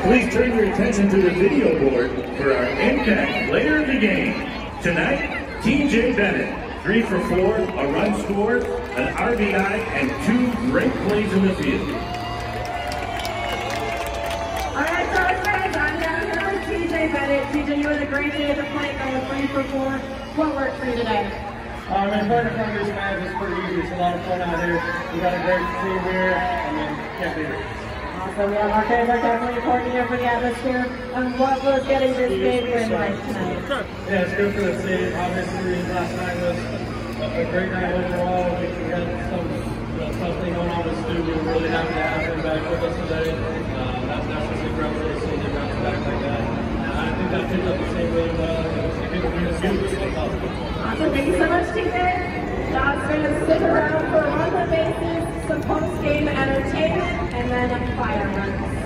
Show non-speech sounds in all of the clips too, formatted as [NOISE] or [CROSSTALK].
Fans, please turn your attention to the video board for our Impact Player of the Game. Tonight, TJ Bennett, three for four, a run scored, an RBI, and two great plays in the field. All right, so guys, I'm down here with TJ Bennett. TJ, you had a great day at the plate going three for four. What worked for you today? Um, and playing in front of these fans is pretty easy. It's a lot of fun out here. We got a great team here. I mean, can't beat it. Awesome, yeah, our fans are definitely important here for the atmosphere. And what was getting this big win like tonight? Yeah, it's good for the team. Obviously, last night was a, a great night overall. We we had some you know, something going on with Stu. We were really happy to have him back with us today. Uh, that's that's just incredible to see him bounce back like that. And I think that picked up the team really well. It was a good win. It's good. It's awesome. Awesome, thank you so much, TJ. God's gonna stick around for run the bases, some post-game entertainment, and then fire runs.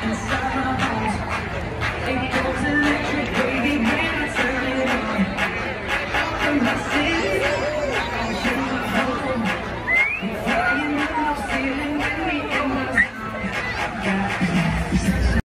and [LAUGHS]